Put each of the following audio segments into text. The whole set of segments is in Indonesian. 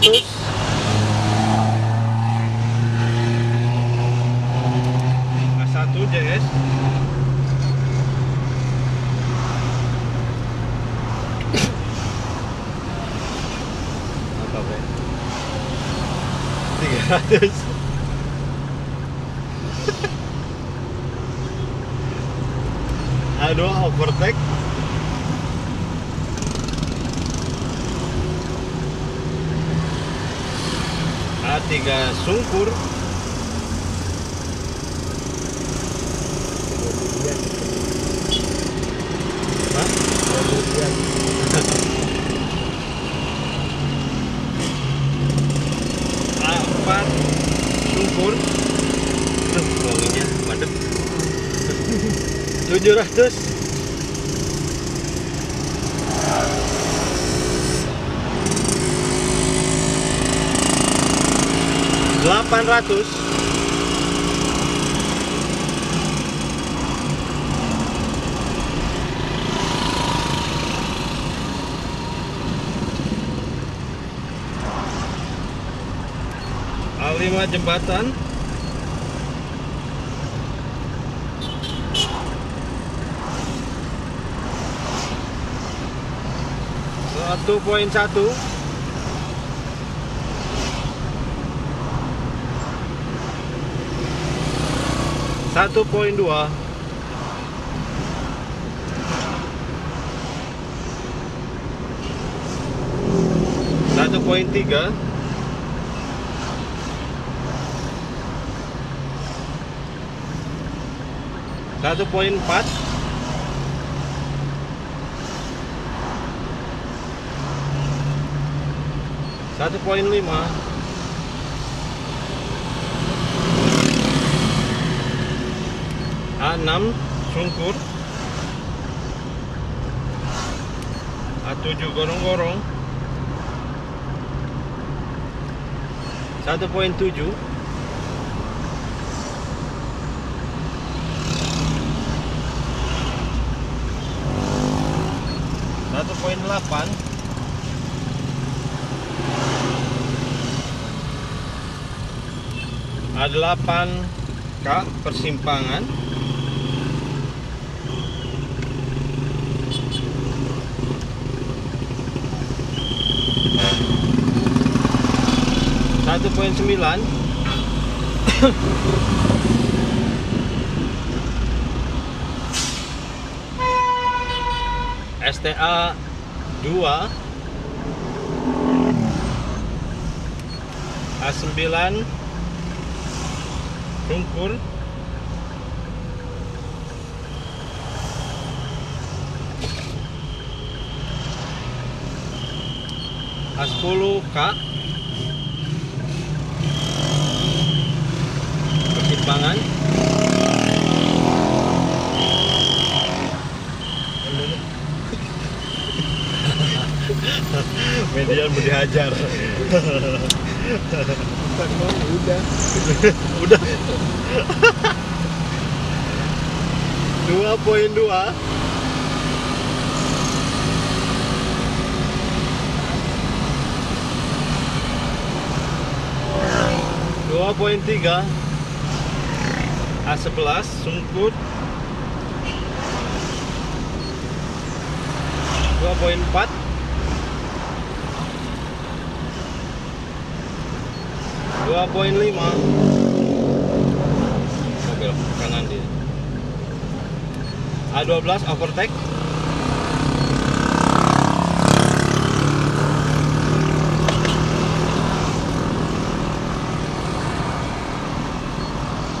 A1 JS ya 300 Aduh, overtake tiga sungkur. Tujuh ratus. 800 A5 jembatan. Satu poin satu. 1.2 1.3 1.4 1.5 A6 sungkur. A7 gorong-gorong. 1.7 1.8 A8 K persimpangan STA 2 A9 Rungkur A10 K persimpangan median mau dihajar. Udah. udah. Dua poin dua. Dua poin tiga A11 sungkut. dua poin empat. dua poin lima. Mobil kanan dia. A12 overtake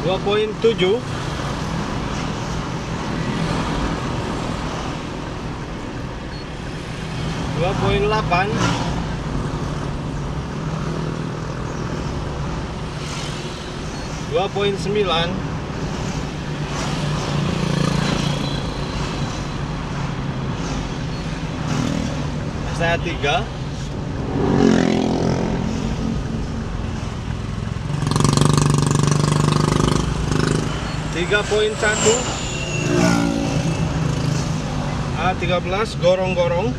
dua poin tujuh. dua poin delapan. dua poin sembilan. Saya tiga 3.1 A13 gorong-gorong.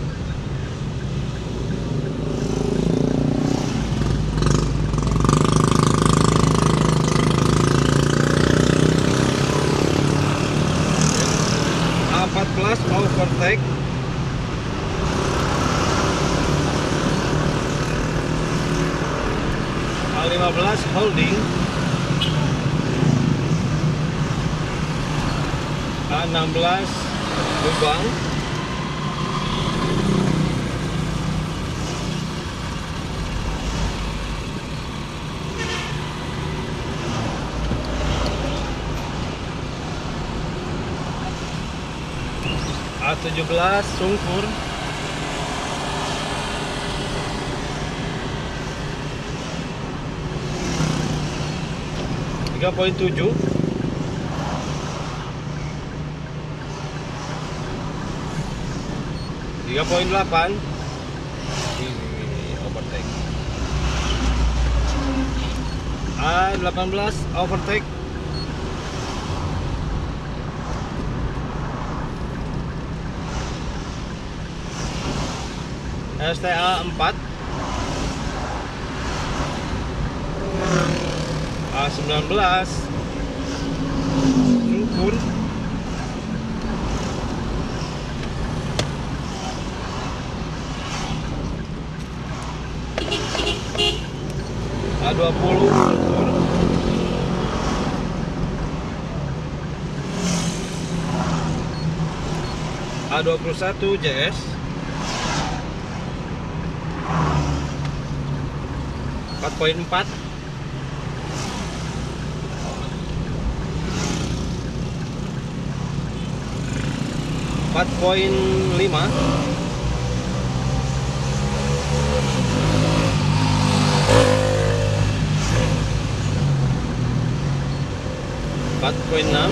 A14 overtake. A15 holding. A16 lubang. A17 sungkur. tiga poin tujuh tiga poin delapan. Ini overtake. A 18 overtake. STA 4 A19 Sungkur A20 Sungkur A21 JS empat poin empat. empat poin lima. empat poin enam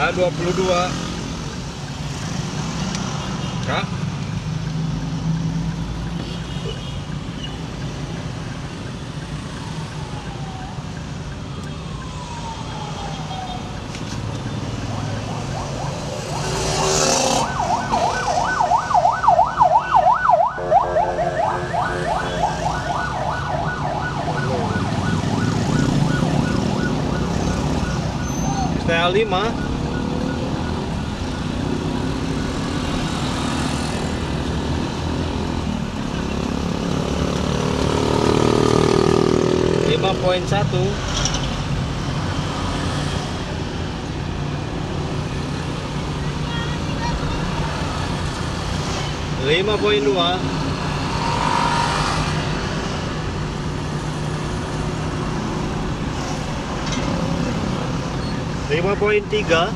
A22 Kak? L5 5.1 lima poin dua lima poin tiga.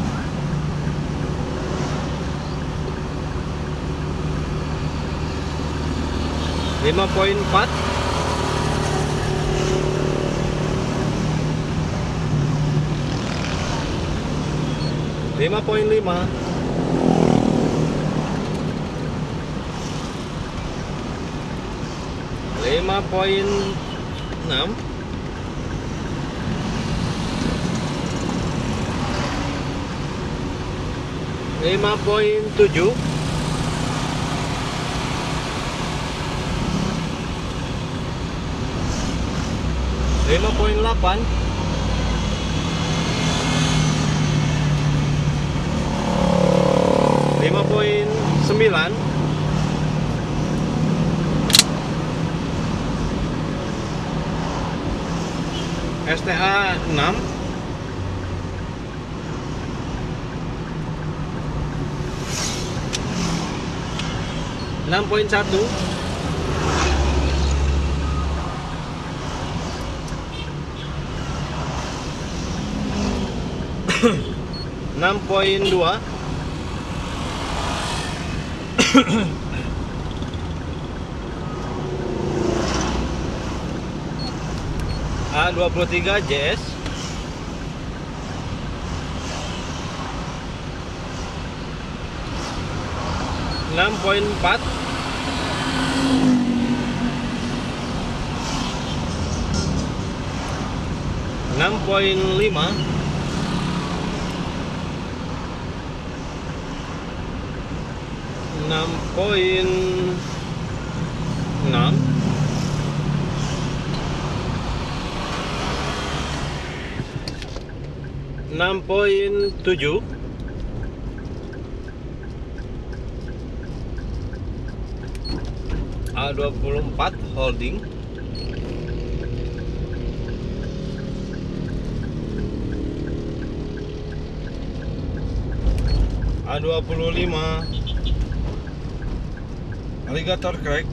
lima poin empat. Lima poin lima lima poin enam lima poin tujuh lima poin delapan lima poin sembilan STA 6 enam poin satu. Enam poin dua A23 JS enam poin empat. enam poin lima enam poin enam. Enam poin tujuh. A24 holding. A25 alligator crack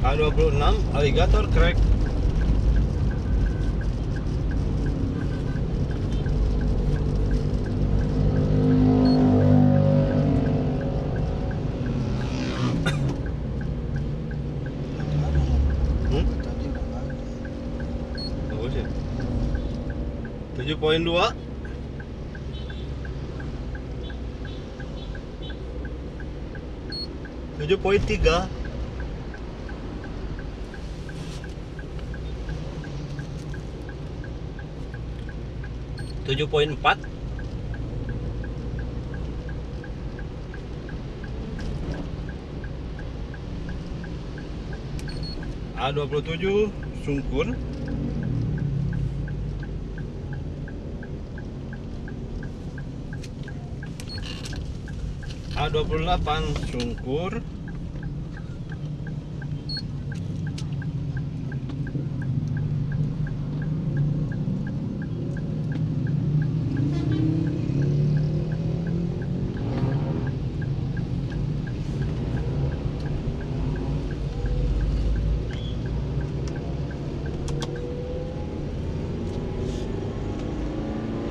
A26 alligator crack Hmm? Ya 7.3 7.4 A27 sungkur A28 sungkur.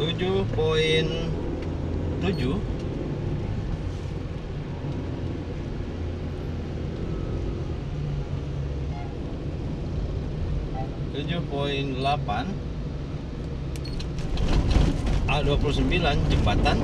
Tujuh poin tujuh tujuh poin delapan A29 jembatan